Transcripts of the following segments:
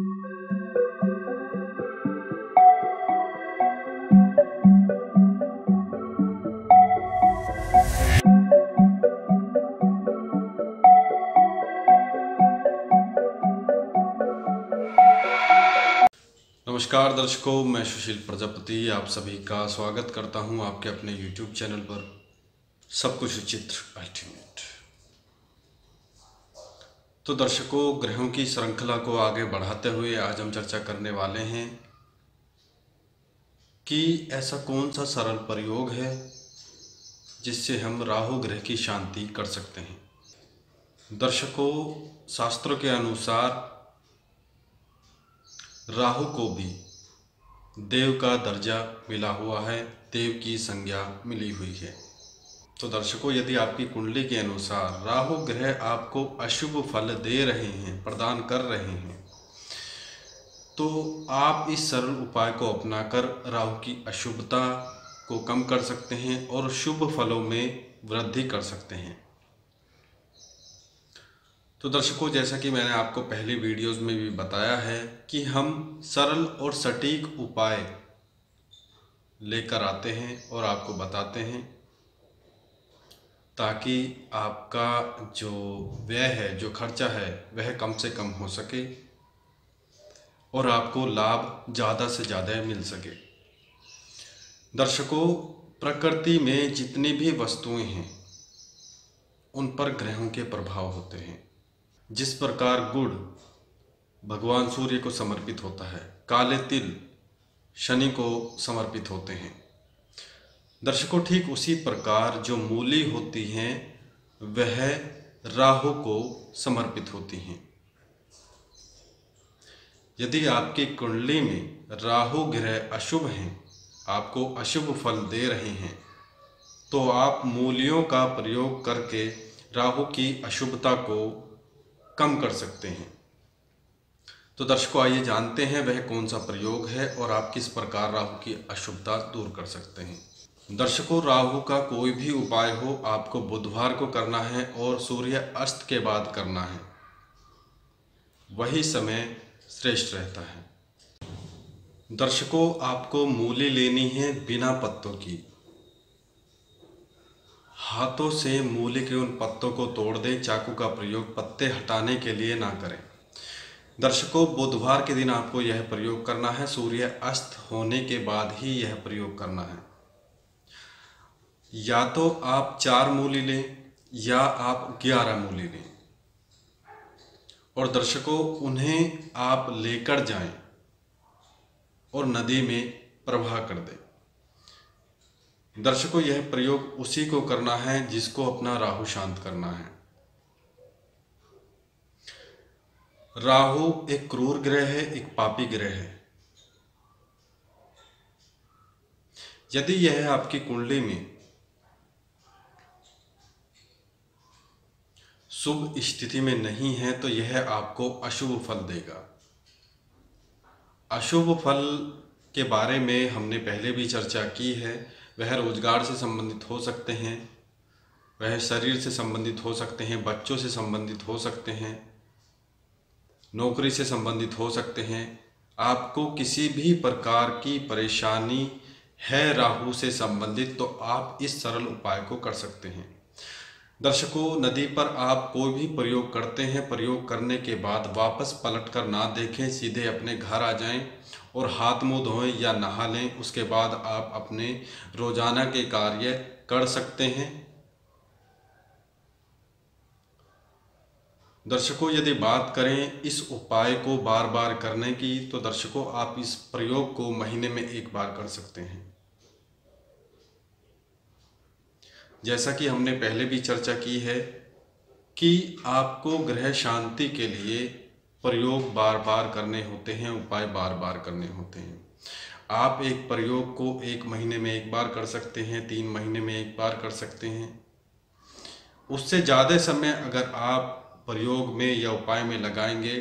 नमस्कार दर्शकों, मैं सुशील प्रजापति, आप सभी का स्वागत करता हूँ आपके अपने YouTube चैनल पर। सब कुछ चित्र अल्टीमेट तो दर्शकों, ग्रहों की श्रृंखला को आगे बढ़ाते हुए आज हम चर्चा करने वाले हैं कि ऐसा कौन सा सरल प्रयोग है जिससे हम राहु ग्रह की शांति कर सकते हैं। दर्शकों, शास्त्रों के अनुसार राहु को भी देव का दर्जा मिला हुआ है, देव की संज्ञा मिली हुई है। तो दर्शकों, यदि आपकी कुंडली के अनुसार राहु ग्रह आपको अशुभ फल दे रहे हैं, प्रदान कर रहे हैं तो आप इस सरल उपाय को अपनाकर राहु की अशुभता को कम कर सकते हैं और शुभ फलों में वृद्धि कर सकते हैं। तो दर्शकों, जैसा कि मैंने आपको पहले वीडियोस में भी बताया है कि हम सरल और सटीक उपाय लेकर आते हैं और आपको बताते हैं ताकि आपका जो व्यय है, जो खर्चा है, वह कम से कम हो सके और आपको लाभ ज़्यादा से ज़्यादा मिल सके। दर्शकों, प्रकृति में जितनी भी वस्तुएँ हैं, उन पर ग्रहों के प्रभाव होते हैं। जिस प्रकार गुड़ भगवान सूर्य को समर्पित होता है, काले तिल शनि को समर्पित होते हैं। दर्शकों, ठीक उसी प्रकार जो मूली होती हैं, वह राहु को समर्पित होती हैं। यदि आपकी कुंडली में राहु ग्रह अशुभ हैं, आपको अशुभ फल दे रहे हैं तो आप मूलियों का प्रयोग करके राहु की अशुभता को कम कर सकते हैं। तो दर्शकों, आइए जानते हैं वह कौन सा प्रयोग है और आप किस प्रकार राहु की अशुभता दूर कर सकते हैं। दर्शकों, राहु का कोई भी उपाय हो, आपको बुधवार को करना है और सूर्य अस्त के बाद करना है। वही समय श्रेष्ठ रहता है। दर्शकों, आपको मूली लेनी है बिना पत्तों की। हाथों से मूली के उन पत्तों को तोड़ दें, चाकू का प्रयोग पत्ते हटाने के लिए ना करें। दर्शकों, बुधवार के दिन आपको यह प्रयोग करना है, सूर्य अस्त होने के बाद ही यह प्रयोग करना है। या तो आप चार मूली लें या आप ग्यारह मूली लें। और दर्शकों, उन्हें आप लेकर जाएँ और नदी में प्रवाह कर दें। दर्शकों, यह प्रयोग उसी को करना है जिसको अपना राहु शांत करना है। राहु एक क्रूर ग्रह है, एक पापी ग्रह है। यदि यह आपकी कुंडली में शुभ स्थिति में नहीं है तो यह आपको अशुभ फल देगा। अशुभ फल के बारे में हमने पहले भी चर्चा की है। वह रोज़गार से संबंधित हो सकते हैं, वह शरीर से संबंधित हो सकते हैं, बच्चों से संबंधित हो सकते हैं, नौकरी से संबंधित हो सकते हैं। आपको किसी भी प्रकार की परेशानी है राहु से संबंधित तो आप इस सरल उपाय को कर सकते हैं। दर्शकों, नदी पर आप कोई भी प्रयोग करते हैं, प्रयोग करने के बाद वापस पलट कर ना देखें, सीधे अपने घर आ जाएँ और हाथ मुँह धोएँ या नहा लें, उसके बाद आप अपने रोज़ाना के कार्य कर सकते हैं। दर्शकों, यदि बात करें इस उपाय को बार बार करने की तो दर्शकों, आप इस प्रयोग को महीने में एक बार कर सकते हैं। जैसा कि हमने पहले भी चर्चा की है कि आपको ग्रह शांति के लिए प्रयोग बार बार करने होते हैं, उपाय बार बार करने होते हैं। आप एक प्रयोग को एक महीने में एक बार कर सकते हैं, तीन महीने में एक बार कर सकते हैं। उससे ज़्यादा समय अगर आप प्रयोग में या उपाय में लगाएँगे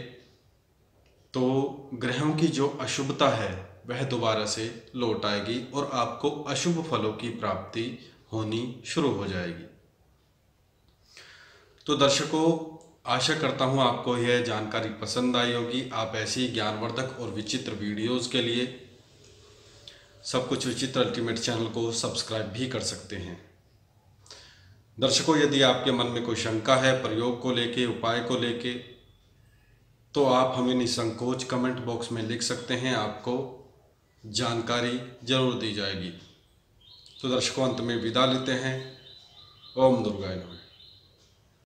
तो ग्रहों की जो अशुभता है, वह दोबारा से लौट आएगी और आपको अशुभ फलों की प्राप्ति होनी शुरू हो जाएगी। तो दर्शकों, आशा करता हूँ आपको यह जानकारी पसंद आई होगी। आप ऐसी ही ज्ञानवर्धक और विचित्र वीडियोस के लिए सब कुछ विचित्र अल्टीमेट चैनल को सब्सक्राइब भी कर सकते हैं। दर्शकों, यदि आपके मन में कोई शंका है, प्रयोग को लेके, उपाय को लेके तो आप हमें निसंकोच कमेंट बॉक्स में लिख सकते हैं। आपको जानकारी ज़रूर दी जाएगी। तो दर्शकों अंत में विदा लेते हैं। ओम दुर्गा नमः।